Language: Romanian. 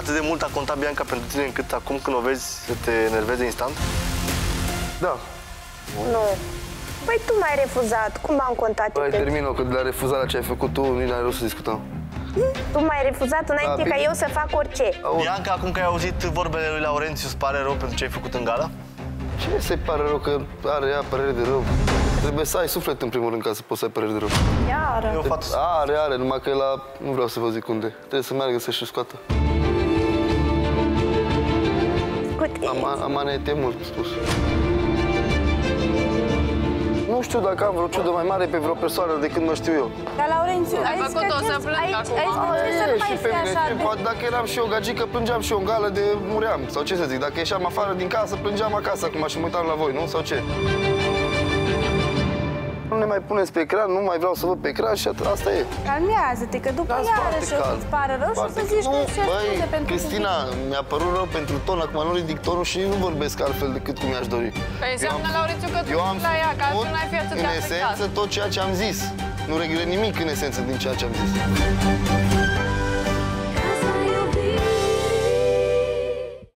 Atât de mult a contat Bianca pentru tine încât acum când o vezi să te enerveze instant? Da. Nu. Păi tu m-ai refuzat. Cum am contat eu Hai, pe... termin-o, că de la refuzarea ce ai făcut tu, nici n-ai rost să discutăm. Tu m-ai refuzat înainte Da, ca bine. eu să fac orice. Au, Bianca, acum că ai auzit vorbele lui Laurențiu, îți pare rău pentru ce ai făcut în gala? ce se pare rău că are ea părere de rău? Trebuie să ai suflet în primul rând ca să poți să ai părere de rău. Iară. E o fată Are, are, numai că la... Nu vreau să vă zic unde. Trebuie să meargă să-și scoată. Scuti. Ama, amane e mult spus. Nu știu dacă am vreo ciudă mai mare pe vreo persoană decât mă știu eu. Dar, Laurențiu, Ai aici făcut-o că să ce- plâng aici, acum. aici de ce să nu E, mai și pe fie mine. așa? Ce, poate Dacă eram și eu gagică, plângeam și eu în gală de muream. Sau ce să zic, dacă ieșeam afară din casă, plângeam acasă acum și mă uitam la voi, nu? Sau ce? Nu ne mai puneți pe ecran, nu mai vreau să văd pe ecran și at- asta e. Calmează-te, că după Dați iarăși o calm. să-ți pară rău și o să Foarte- zici că nu, și scuze băi, pentru Cristina, mi-a părut rău pentru ton, acum nu ridic tonul și nu vorbesc altfel decât cum mi-aș dori. Păi înseamnă, Laurențiu, că tu eu am ești la ea, că altfel făcut n-ai fi atât de în afectat. esență tot ceea ce am zis. Nu regret nimic în esență din ceea ce am zis.